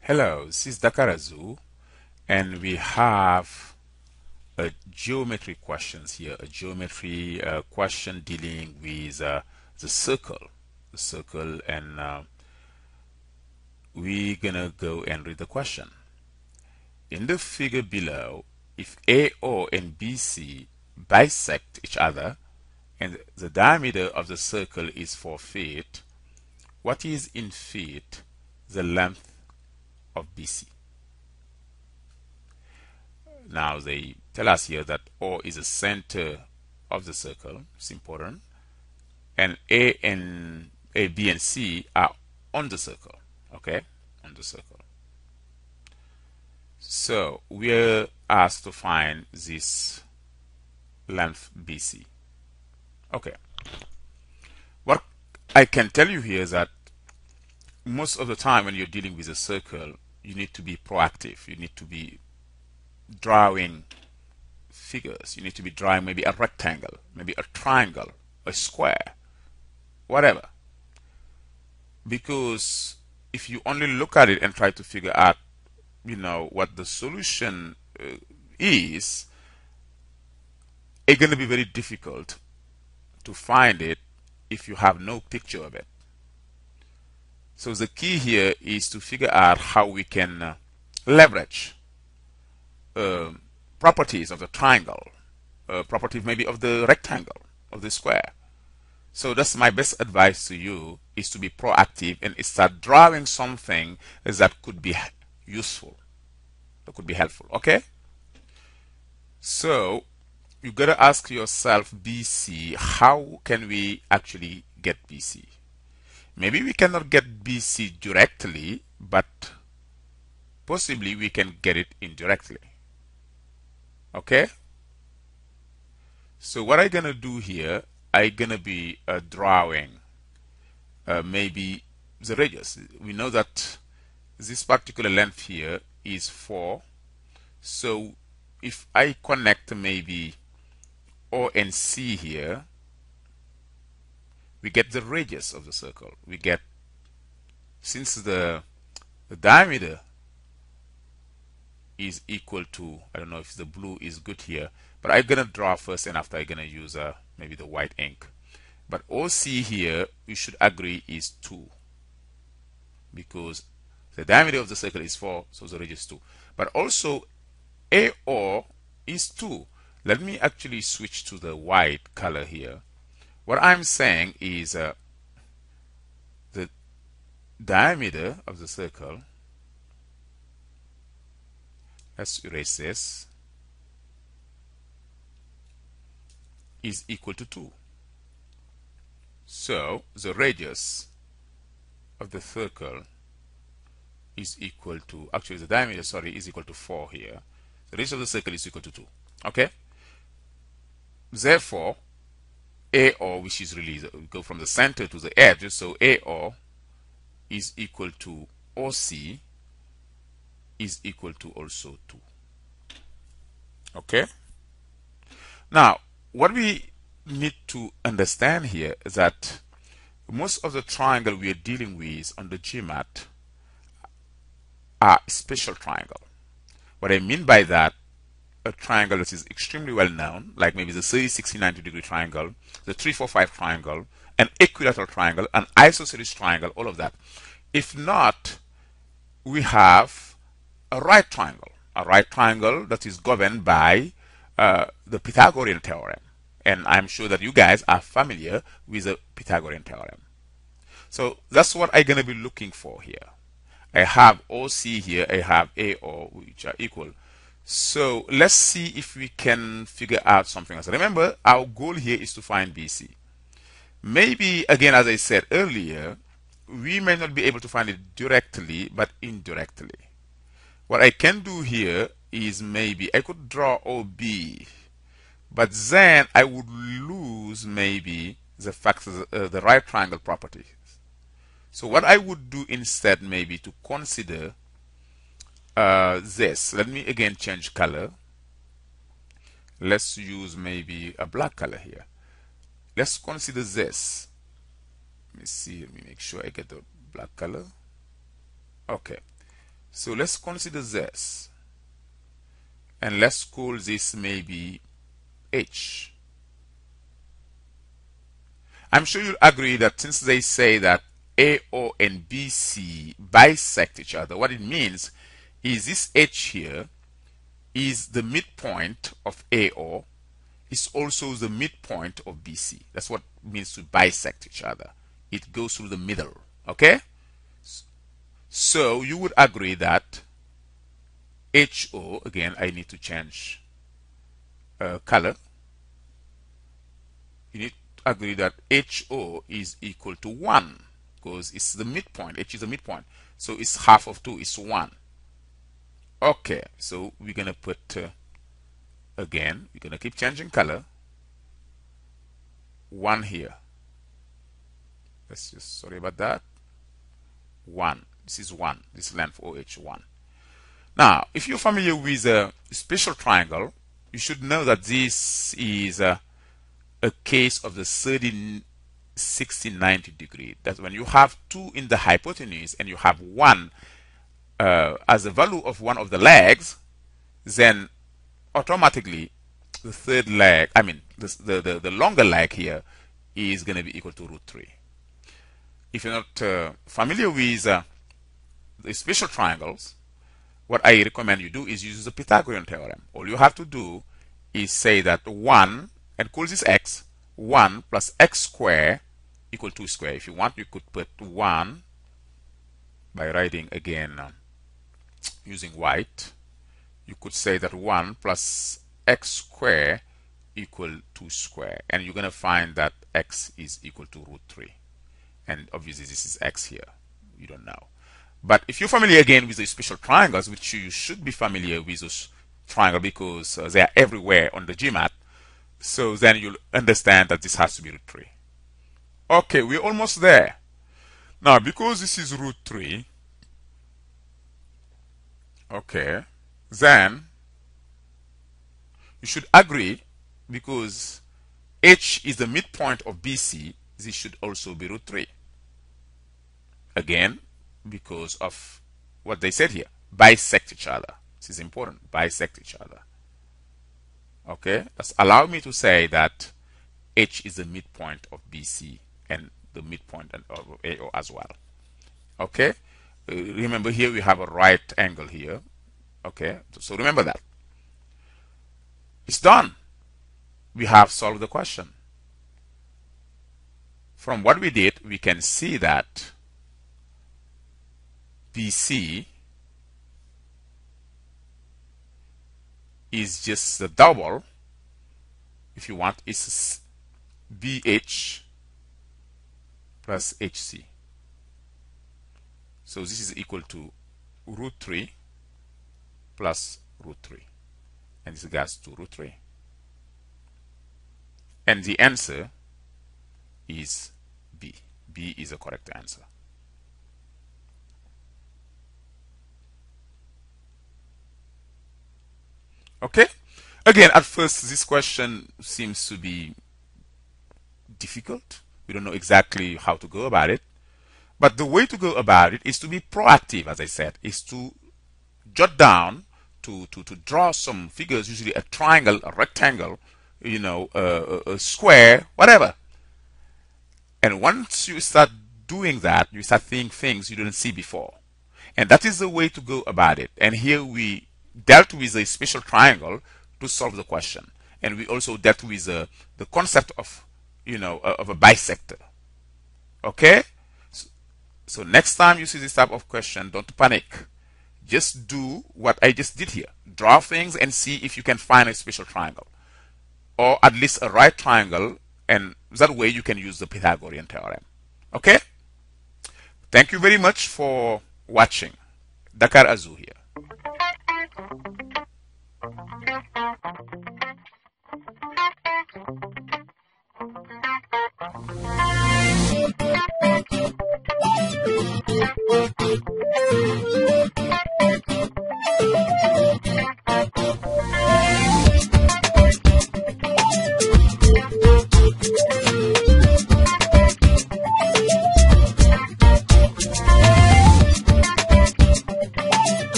Hello, this is Dakarazu, and we have a geometry questions here, a geometry uh, question dealing with uh, the circle, the circle, and uh, we're gonna go and read the question. In the figure below, if AO and BC bisect each other, and the diameter of the circle is 4 feet, what is in feet the length of BC. Now they tell us here that O is the center of the circle. It's important. And A and A, B, and C are on the circle. Okay, on the circle. So we're asked to find this length BC. Okay. What I can tell you here is that most of the time when you're dealing with a circle, you need to be proactive. You need to be drawing figures. You need to be drawing maybe a rectangle, maybe a triangle, a square, whatever. Because if you only look at it and try to figure out, you know, what the solution uh, is, it's going to be very difficult to find it if you have no picture of it. So the key here is to figure out how we can uh, leverage uh, properties of the triangle, uh, properties maybe of the rectangle, of the square. So that's my best advice to you is to be proactive and start drawing something that could be useful, that could be helpful. Okay? So you gotta ask yourself, BC, how can we actually get BC? Maybe we cannot get BC directly, but possibly we can get it indirectly. Okay? So what I'm gonna do here, I'm gonna be uh, drawing uh, maybe the radius. We know that this particular length here is 4. So if I connect maybe O and C here, we get the radius of the circle. We get, since the, the diameter is equal to, I don't know if the blue is good here, but I'm going to draw first and after I'm going to use uh, maybe the white ink. But OC here, we should agree is 2 because the diameter of the circle is 4, so the radius is 2. But also AO is 2. Let me actually switch to the white color here what I'm saying is uh, the diameter of the circle, let's erase this, is equal to 2. So the radius of the circle is equal to, actually the diameter, sorry, is equal to 4 here. The radius of the circle is equal to 2. Okay? Therefore, AO, which is really go from the center to the edge, so AO is equal to OC is equal to also 2. Okay? Now, what we need to understand here is that most of the triangle we are dealing with on the GMAT are special triangle. What I mean by that a triangle that is extremely well known, like maybe the 30, 60, 90 degree triangle, the 3, 4, 5 triangle, an equilateral triangle, an isosceles triangle, all of that. If not, we have a right triangle, a right triangle that is governed by uh, the Pythagorean theorem. And I'm sure that you guys are familiar with the Pythagorean theorem. So that's what I'm going to be looking for here. I have OC here, I have AO, which are equal. So let's see if we can figure out something else. Remember, our goal here is to find BC. Maybe, again, as I said earlier, we may not be able to find it directly, but indirectly. What I can do here is maybe I could draw OB, but then I would lose maybe the factors, uh, the right triangle property. So what I would do instead maybe to consider uh, this. Let me again change color. Let's use maybe a black color here. let's consider this. Let me see, let me make sure I get the black color. Okay, so let's consider this. And let's call this maybe H. I'm sure you'll agree that since they say that AO and BC bisect each other, what it means is this H here is the midpoint of AO is also the midpoint of BC. That's what means to bisect each other. It goes through the middle. Okay? So you would agree that HO, again, I need to change uh, color. You need to agree that HO is equal to 1 because it's the midpoint. H is the midpoint. So it's half of 2, it's 1. Okay, so we're to put, uh, again, we're to keep changing color. 1 here. Let's just, sorry about that. 1. This is 1. This length OH1. Now, if you're familiar with a special triangle, you should know that this is a, a case of the 30, 60, 90 degree. That when you have two in the hypotenuse and you have one uh, as the value of one of the legs, then automatically the third leg, I mean, the, the, the, longer leg here is going to be equal to root 3. If you're not uh, familiar with uh, the special triangles, what I recommend you do is use the Pythagorean theorem. All you have to do is say that 1 and call this x, 1 plus x square equal to square. If you want, you could put 1 by writing again uh, using white. You could say that 1 plus x square equal 2 square. And you're going to find that x is equal to root 3. And obviously this is x here. You don't know. But if you're familiar again with the special triangles, which you should be familiar with those triangles because uh, they are everywhere on the GMAT, so then you'll understand that this has to be root 3. Okay, we're almost there. Now, because this is root 3, okay, then you should agree because h is the midpoint of BC, this should also be root 3. Again, because of what they said here bisect each other. This is important bisect each other. Okay, that's allow me to say that H is the midpoint of BC and the midpoint of AO as well. Okay, remember here we have a right angle here. Okay, so remember that. It's done. We have solved the question. From what we did, we can see that BC is just the double if you want it's BH plus HC so this is equal to root 3 plus root 3 and this goes to root 3 and the answer is B B is the correct answer Okay? Again, at first, this question seems to be difficult. We don't know exactly how to go about it. But the way to go about it is to be proactive, as I said, is to jot down, to, to, to draw some figures, usually a triangle, a rectangle, you know, a, a square, whatever. And once you start doing that, you start seeing things you didn't see before. And that is the way to go about it. And here we dealt with a special triangle to solve the question. And we also dealt with uh, the concept of, you know, uh, of a bisector. Okay? So, next time you see this type of question, don't panic. Just do what I just did here. Draw things and see if you can find a special triangle. Or at least a right triangle and that way you can use the Pythagorean theorem. Okay? Thank you very much for watching. Dakar Azu here.